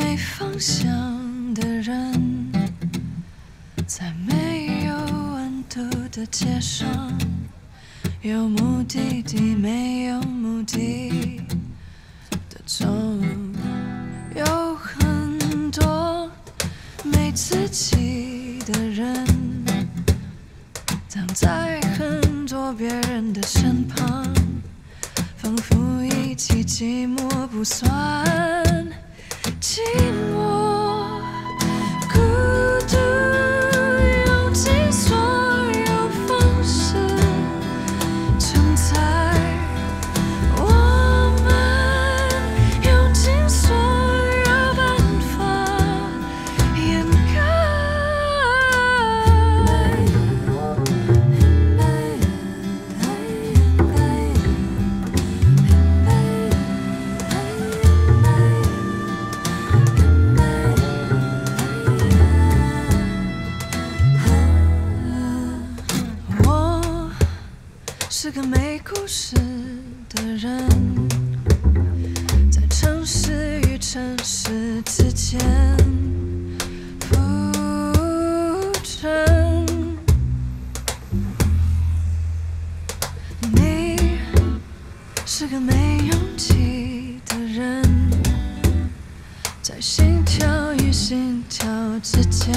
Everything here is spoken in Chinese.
没方向的人，在没有温度的街上，有目的地没有目的的走，有很多没自己的人，躺在很多别人的身旁，仿佛一起寂寞不算寂是个没故事的人。在城市与城市之间浮沉。你是个没勇气的人，在心跳与心跳之间